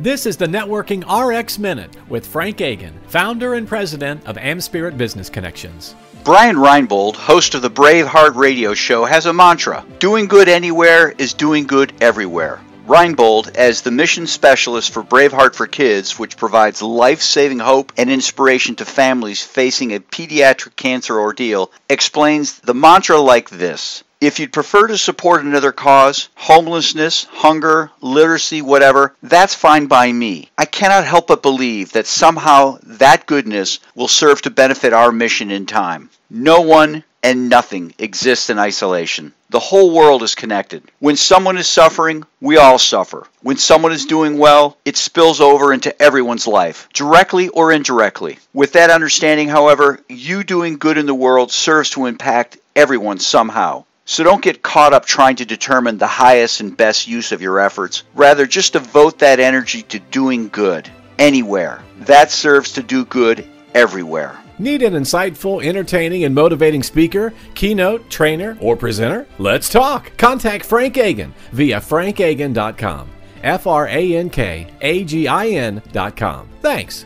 This is the Networking RX Minute with Frank Agin, founder and president of AmSpirit Business Connections. Brian Reinbold, host of the Brave radio show, has a mantra Doing good anywhere is doing good everywhere. Reinbold, as the mission specialist for Braveheart for Kids, which provides life saving hope and inspiration to families facing a pediatric cancer ordeal, explains the mantra like this if you'd prefer to support another cause, homelessness, hunger, literacy, whatever, that's fine by me. I cannot help but believe that somehow that goodness will serve to benefit our mission in time. No one and nothing exists in isolation. The whole world is connected. When someone is suffering, we all suffer. When someone is doing well, it spills over into everyone's life, directly or indirectly. With that understanding, however, you doing good in the world serves to impact everyone somehow. So don't get caught up trying to determine the highest and best use of your efforts. Rather, just devote that energy to doing good anywhere. That serves to do good everywhere. Need an insightful, entertaining, and motivating speaker, keynote, trainer, or presenter? Let's talk. Contact Frank Agin via frankagin.com. F R A N K A G I N.com. Thanks.